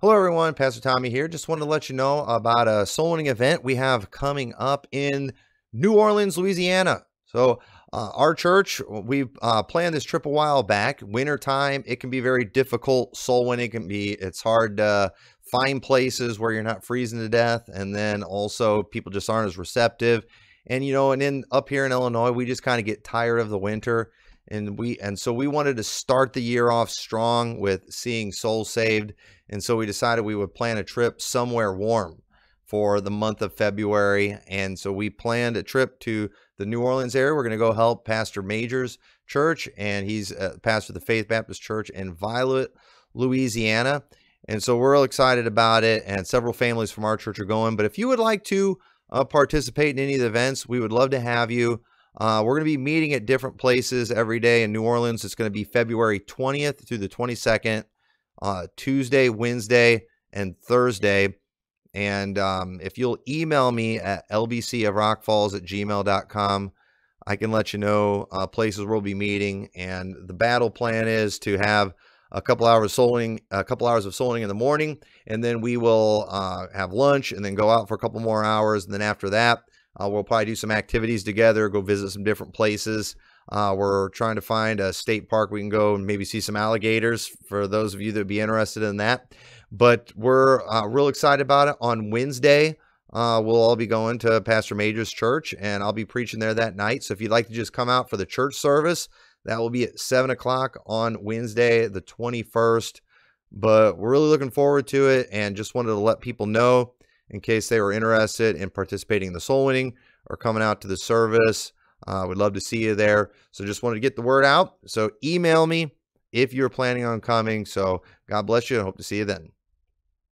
Hello, everyone. Pastor Tommy here. Just wanted to let you know about a soul winning event we have coming up in New Orleans, Louisiana. So, uh, our church, we uh, planned this trip a while back. Winter time, it can be very difficult. Soul winning can be, it's hard to find places where you're not freezing to death. And then also, people just aren't as receptive. And, you know, and in up here in Illinois, we just kind of get tired of the winter and we and so we wanted to start the year off strong with seeing souls saved and so we decided we would plan a trip somewhere warm for the month of February and so we planned a trip to the New Orleans area. We're going to go help Pastor Majors church and he's a pastor of the Faith Baptist Church in Violet Louisiana and so we're excited about it and several families from our church are going but if you would like to uh, participate in any of the events we would love to have you uh, we're going to be meeting at different places every day in New Orleans. It's going to be February 20th through the 22nd, uh, Tuesday, Wednesday, and Thursday. And um, if you'll email me at lbc of rockfalls at gmail.com, I can let you know uh, places we'll be meeting. And the battle plan is to have a couple hours of souling, a couple hours of souling in the morning, and then we will uh, have lunch and then go out for a couple more hours. And then after that, uh, we'll probably do some activities together, go visit some different places. Uh, we're trying to find a state park we can go and maybe see some alligators for those of you that would be interested in that. But we're uh, real excited about it. On Wednesday, uh, we'll all be going to Pastor Major's church, and I'll be preaching there that night. So if you'd like to just come out for the church service, that will be at 7 o'clock on Wednesday, the 21st. But we're really looking forward to it and just wanted to let people know in case they were interested in participating in the soul winning or coming out to the service. Uh, would love to see you there. So just wanted to get the word out. So email me if you're planning on coming. So God bless you and hope to see you then.